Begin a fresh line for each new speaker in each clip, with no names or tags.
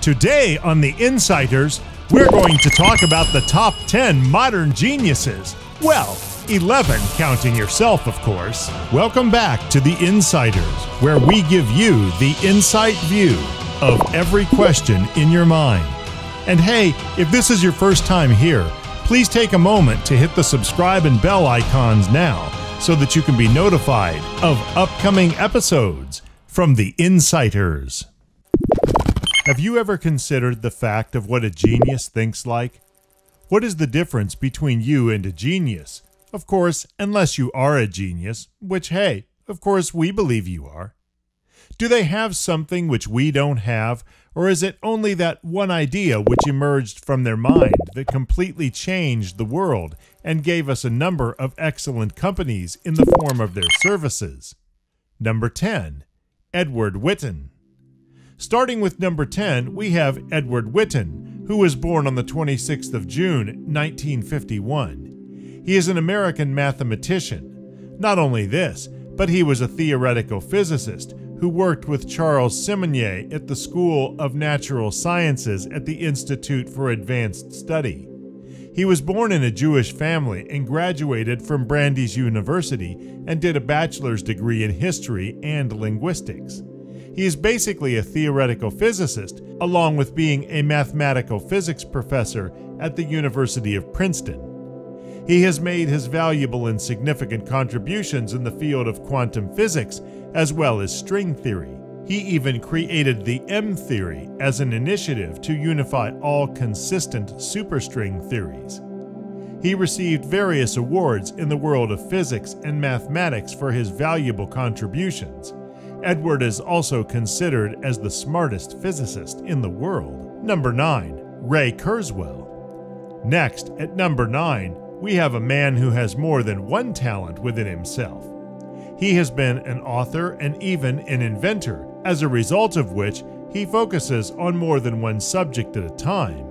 Today on The Insighters, we're going to talk about the top 10 modern geniuses. Well, 11 counting yourself, of course. Welcome back to The Insighters, where we give you the insight view of every question in your mind. And hey, if this is your first time here, please take a moment to hit the subscribe and bell icons now so that you can be notified of upcoming episodes from The Insighters. Have you ever considered the fact of what a genius thinks like? What is the difference between you and a genius? Of course, unless you are a genius, which, hey, of course, we believe you are. Do they have something which we don't have, or is it only that one idea which emerged from their mind that completely changed the world and gave us a number of excellent companies in the form of their services? Number 10. Edward Witten. Starting with number 10, we have Edward Witten, who was born on the 26th of June, 1951. He is an American mathematician. Not only this, but he was a theoretical physicist who worked with Charles Simonyi at the School of Natural Sciences at the Institute for Advanced Study. He was born in a Jewish family and graduated from Brandeis University and did a bachelor's degree in history and linguistics. He is basically a theoretical physicist, along with being a mathematical physics professor at the University of Princeton. He has made his valuable and significant contributions in the field of quantum physics as well as string theory. He even created the M theory as an initiative to unify all consistent superstring theories. He received various awards in the world of physics and mathematics for his valuable contributions. Edward is also considered as the smartest physicist in the world. Number 9. Ray Kurzweil. Next, at number 9, we have a man who has more than one talent within himself. He has been an author and even an inventor, as a result of which he focuses on more than one subject at a time.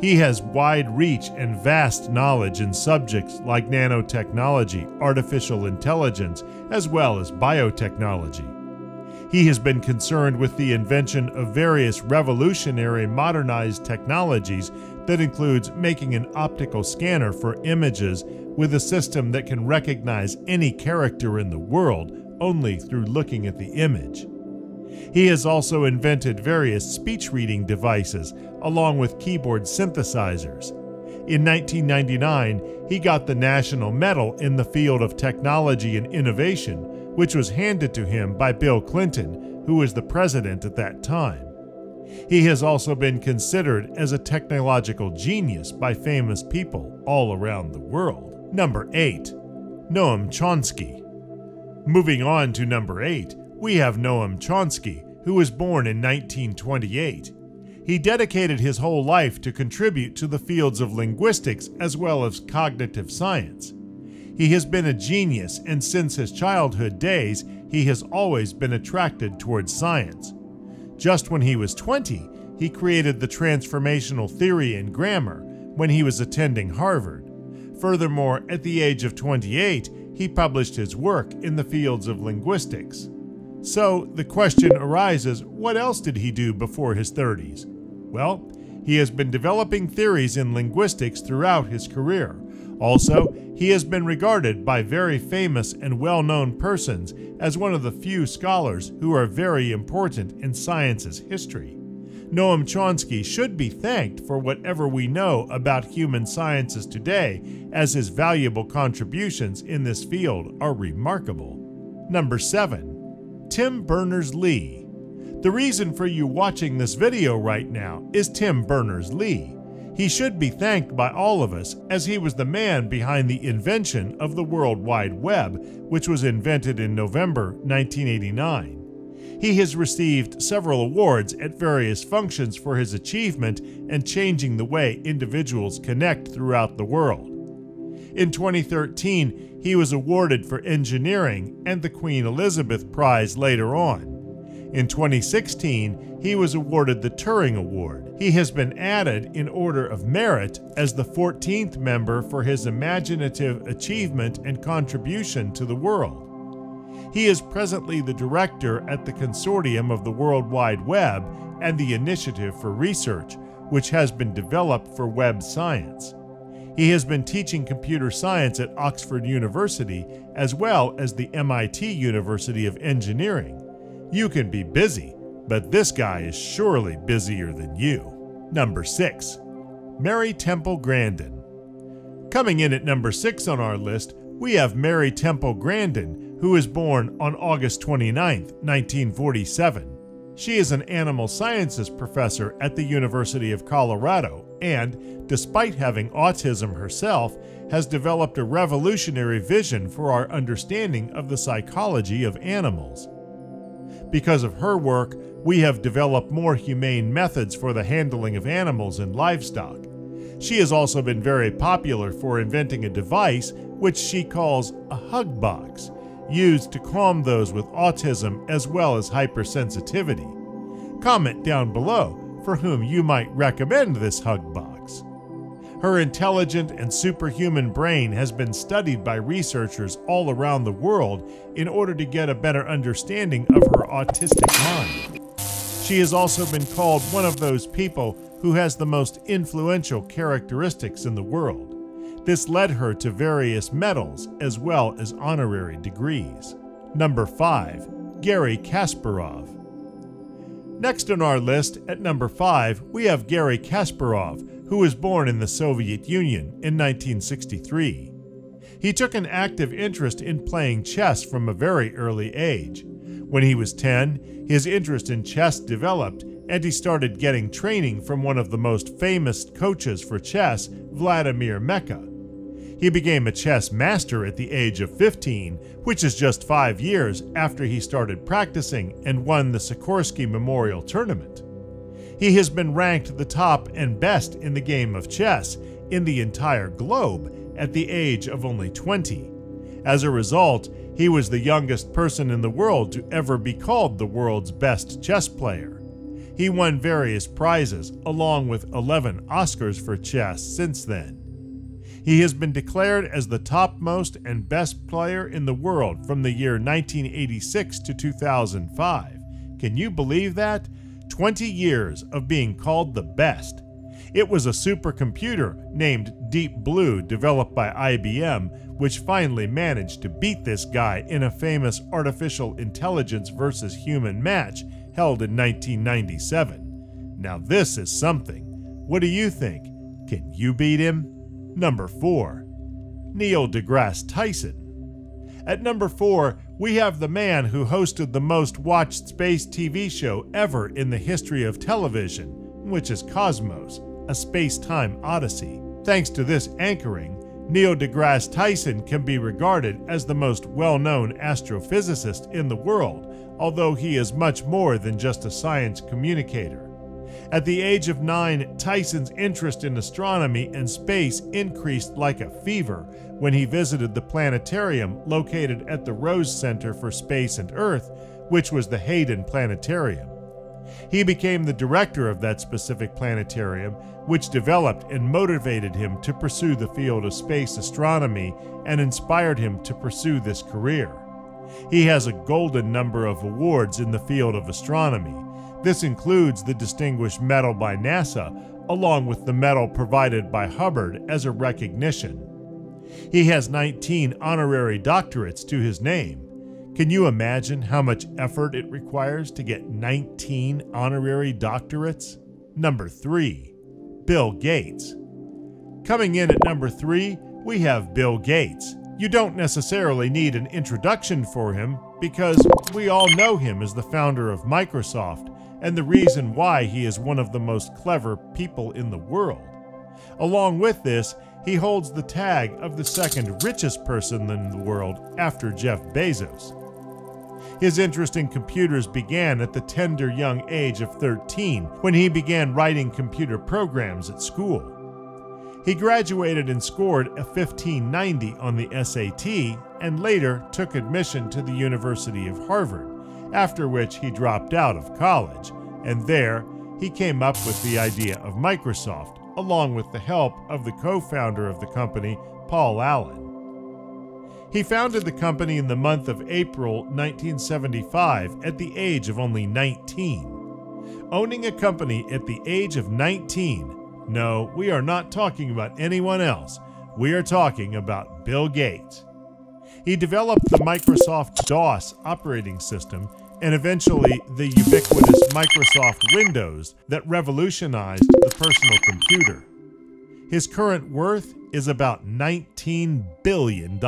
He has wide reach and vast knowledge in subjects like nanotechnology, artificial intelligence, as well as biotechnology. He has been concerned with the invention of various revolutionary modernized technologies that includes making an optical scanner for images with a system that can recognize any character in the world only through looking at the image. He has also invented various speech reading devices along with keyboard synthesizers. In 1999, he got the National Medal in the field of technology and innovation which was handed to him by Bill Clinton, who was the president at that time. He has also been considered as a technological genius by famous people all around the world. Number 8. Noam Chomsky. Moving on to number 8, we have Noam Chomsky, who was born in 1928. He dedicated his whole life to contribute to the fields of linguistics as well as cognitive science. He has been a genius, and since his childhood days, he has always been attracted towards science. Just when he was 20, he created the transformational theory in grammar when he was attending Harvard. Furthermore, at the age of 28, he published his work in the fields of linguistics. So the question arises what else did he do before his 30s? Well, he has been developing theories in linguistics throughout his career. Also, he has been regarded by very famous and well known persons as one of the few scholars who are very important in science's history. Noam Chomsky should be thanked for whatever we know about human sciences today, as his valuable contributions in this field are remarkable. Number 7. Tim Berners Lee. The reason for you watching this video right now is Tim Berners Lee. He should be thanked by all of us, as he was the man behind the invention of the World Wide Web, which was invented in November 1989. He has received several awards at various functions for his achievement and changing the way individuals connect throughout the world. In 2013, he was awarded for engineering and the Queen Elizabeth Prize later on. In 2016, he was awarded the Turing Award. He has been added in order of merit as the 14th member for his imaginative achievement and contribution to the world. He is presently the director at the Consortium of the World Wide Web and the Initiative for Research, which has been developed for web science. He has been teaching computer science at Oxford University as well as the MIT University of Engineering. You can be busy, but this guy is surely busier than you. Number 6. Mary Temple Grandin. Coming in at number 6 on our list, we have Mary Temple Grandin, who was born on August 29, 1947. She is an animal sciences professor at the University of Colorado and, despite having autism herself, has developed a revolutionary vision for our understanding of the psychology of animals. Because of her work, we have developed more humane methods for the handling of animals and livestock. She has also been very popular for inventing a device which she calls a hug box, used to calm those with autism as well as hypersensitivity. Comment down below for whom you might recommend this hug box. Her intelligent and superhuman brain has been studied by researchers all around the world in order to get a better understanding of her autistic mind. She has also been called one of those people who has the most influential characteristics in the world. This led her to various medals as well as honorary degrees. Number 5. Gary Kasparov. Next on our list, at number 5, we have Gary Kasparov, who was born in the Soviet Union in 1963. He took an active interest in playing chess from a very early age. When he was 10, his interest in chess developed, and he started getting training from one of the most famous coaches for chess, Vladimir Meka. He became a chess master at the age of 15, which is just five years after he started practicing and won the Sokolsky Memorial Tournament. He has been ranked the top and best in the game of chess in the entire globe at the age of only 20. As a result, he was the youngest person in the world to ever be called the world's best chess player. He won various prizes, along with 11 Oscars for chess since then. He has been declared as the topmost and best player in the world from the year 1986 to 2005. Can you believe that? 20 years of being called the best. It was a supercomputer named Deep Blue developed by IBM which finally managed to beat this guy in a famous artificial intelligence versus human match held in 1997. Now, this is something. What do you think? Can you beat him? Number 4. Neil deGrasse Tyson. At number 4, we have the man who hosted the most watched space TV show ever in the history of television, which is Cosmos, a space time odyssey. Thanks to this anchoring, Neil deGrasse Tyson can be regarded as the most well known astrophysicist in the world, although he is much more than just a science communicator. At the age of nine, Tyson's interest in astronomy and space increased like a fever when he visited the planetarium located at the Rose Center for Space and Earth, which was the Hayden Planetarium. He became the director of that specific planetarium, which developed and motivated him to pursue the field of space astronomy and inspired him to pursue this career. He has a golden number of awards in the field of astronomy, this includes the Distinguished Medal by NASA, along with the medal provided by Hubbard as a recognition. He has 19 honorary doctorates to his name. Can you imagine how much effort it requires to get 19 honorary doctorates? Number 3. Bill Gates. Coming in at number 3, we have Bill Gates. You don't necessarily need an introduction for him because we all know him as the founder of Microsoft and the reason why he is one of the most clever people in the world. Along with this, he holds the tag of the second richest person in the world after Jeff Bezos. His interest in computers began at the tender young age of 13 when he began writing computer programs at school. He graduated and scored a 1590 on the SAT and later took admission to the University of Harvard after which he dropped out of college, and there he came up with the idea of Microsoft, along with the help of the co founder of the company, Paul Allen. He founded the company in the month of April 1975 at the age of only 19. Owning a company at the age of 19, no, we are not talking about anyone else. We are talking about Bill Gates. He developed the Microsoft DOS operating system and eventually the ubiquitous Microsoft Windows that revolutionized the personal computer. His current worth is about $19 billion.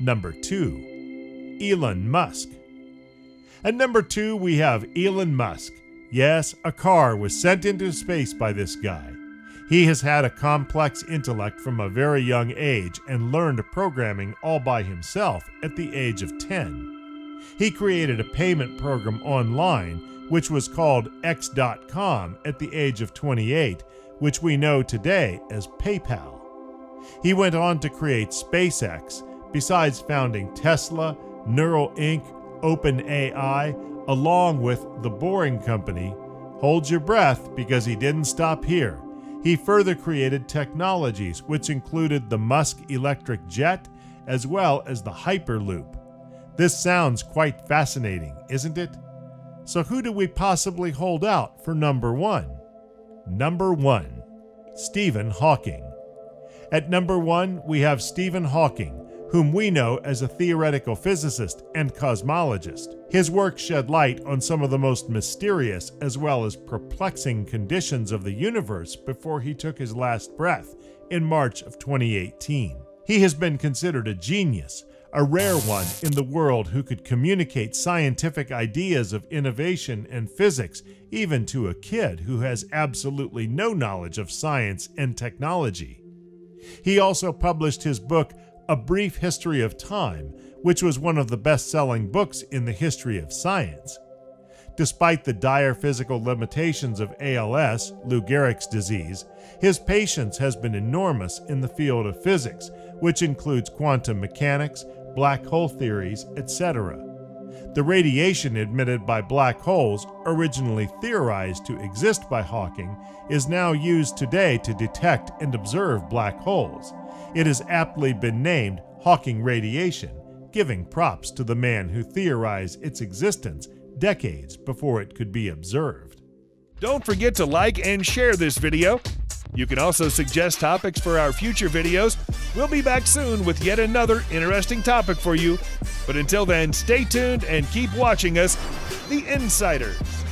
Number 2. Elon Musk. At number 2, we have Elon Musk. Yes, a car was sent into space by this guy. He has had a complex intellect from a very young age and learned programming all by himself at the age of 10. He created a payment program online, which was called X.com at the age of 28, which we know today as PayPal. He went on to create SpaceX, besides founding Tesla, Neuralink, OpenAI, along with The Boring Company. Hold your breath because he didn't stop here. He further created technologies which included the Musk electric jet as well as the Hyperloop. This sounds quite fascinating, isn't it? So, who do we possibly hold out for number one? Number one, Stephen Hawking. At number one, we have Stephen Hawking, whom we know as a theoretical physicist and cosmologist. His work shed light on some of the most mysterious as well as perplexing conditions of the universe before he took his last breath in March of 2018. He has been considered a genius, a rare one in the world who could communicate scientific ideas of innovation and physics even to a kid who has absolutely no knowledge of science and technology. He also published his book, A Brief History of Time, which was one of the best selling books in the history of science. Despite the dire physical limitations of ALS, Lou Gehrig's disease, his patience has been enormous in the field of physics, which includes quantum mechanics, black hole theories, etc. The radiation emitted by black holes, originally theorized to exist by Hawking, is now used today to detect and observe black holes. It has aptly been named Hawking radiation, giving props to the man who theorized its existence decades before it could be observed.
Don't forget to like and share this video. You can also suggest topics for our future videos. We'll be back soon with yet another interesting topic for you. But until then, stay tuned and keep watching us, The Insighters.